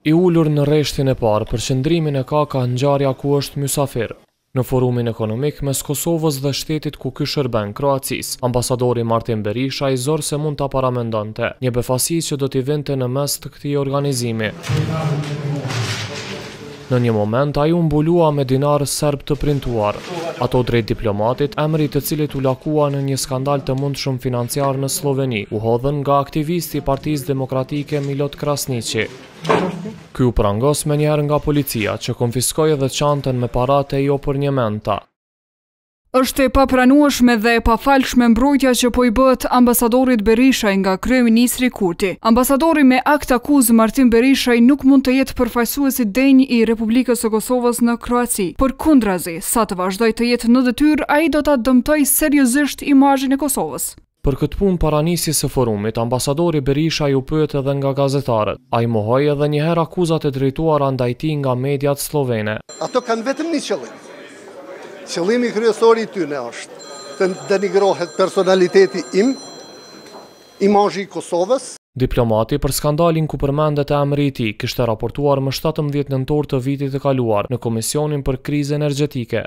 I ulur në rreshtin e parë përqendrimin e ka ka ngjarja ku është mysafir. Në forumin ekonomik mes Kosovës dhe shtetit ku ky shërben, Kroacisë, ambasadori Martin Berishaj zor se mund ta paramendonte, një befasi që do t'i vinte në mes të këtij organizimi. Në një moment ai u mbulua me dinarë serbë të printuar, ato drejt diplomatit, emri i të cilit u lakua në një skandal të mundshëm financiar në Slloveni, u hodhën nga aktivisti i Partisë Demokratike Milot Krasniqi. Ky u prangos menjëherë nga policia, që konfiskoi edhe çantën me paratë e jo përnjëmendta. Është e papranueshme dhe e pafalshme mbrojtja që po i bëhet ambasadorit Berishaj nga kryeministri Kurti. Ambasadori me aktakuzë Martin Berishaj nuk mund të jetë përfaqësues i denjë i Republikës së Kosovës në Kroaci. Përkundrazi, sa të vazhdojë të jetë në detyrë, ai do ta dëmtojë seriozisht imazhin e Kosovës. Për këtë punë para nisjes së forumit, ambasadori Berishaj u pyet edhe nga gazetarët. Ai mohoi edhe një herë akuzat e drejtuara ndaj tij nga mediat sllovene. Ato kanë vetëm një qëllim. Qëllimi kryesor i tyne është të denigrohet personaliteti im, imazhi i Kosovës. Diplomati, për skandalin ku përmendet emri i tij, kishte raportuar më shtatëmbëdhjetë nëntor të vitit të kaluar në Komisionin për Krizë Energjetike.